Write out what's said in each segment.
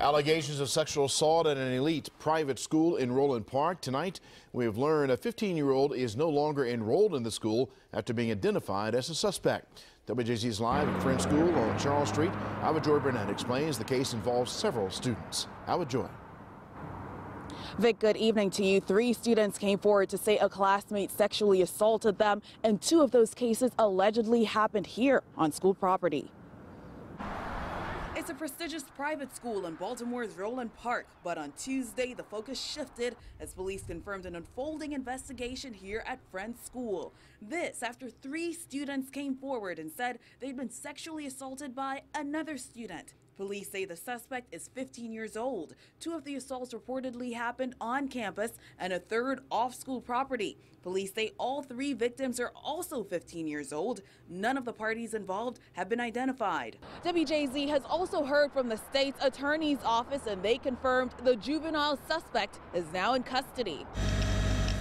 Allegations of sexual assault at an elite private school in Roland Park. Tonight, we have learned a 15 year old is no longer enrolled in the school after being identified as a suspect. WJZ's live at Friends School on Charles Street. Ava-Joye Burnett explains the case involves several students. Ava-Joye. Vic, good evening to you. Three students came forward to say a classmate sexually assaulted them, and two of those cases allegedly happened here on school property. It's a prestigious private school in Baltimore's Roland Park, but on Tuesday, the focus shifted as police confirmed an unfolding investigation here at Friends School. This after three students came forward and said they'd been sexually assaulted by another student. Police say the suspect is 15 years old. Two of the assaults reportedly happened on campus and a third off school property. Police say all three victims are also 15 years old. None of the parties involved have been identified. WJZ has also heard from the state's attorney's office and they confirmed the juvenile suspect is now in custody.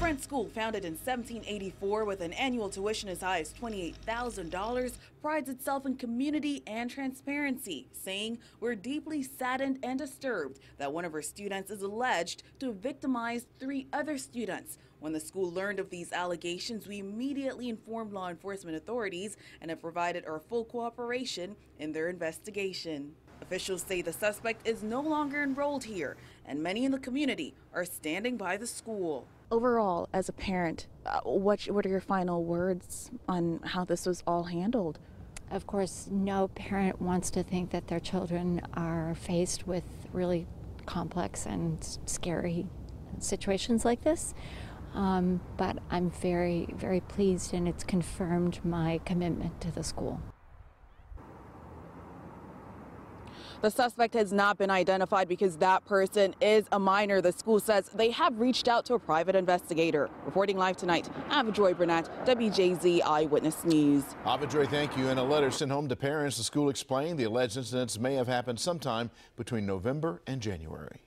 Friends School, founded in 1784 with an annual tuition as high as $28,000, prides itself in community and transparency, saying, We're deeply saddened and disturbed that one of our students is alleged to have victimized three other students. When the school learned of these allegations, we immediately informed law enforcement authorities and have provided our full cooperation in their investigation. Officials say the suspect is no longer enrolled here, and many in the community are standing by the school overall, as a parent, uh, what what are your final words on how this was all handled? Of course, no parent wants to think that their children are faced with really complex and scary situations like this. Um, but I'm very, very pleased, and it's confirmed my commitment to the school. The suspect has not been identified because that person is a minor. The school says they have reached out to a private investigator. Reporting live tonight, Ava-Joye Burnett, WJZ Eyewitness News. Ava-Joye, thank you. In a letter sent home to parents, the school explained the alleged incidents may have happened sometime between November and January.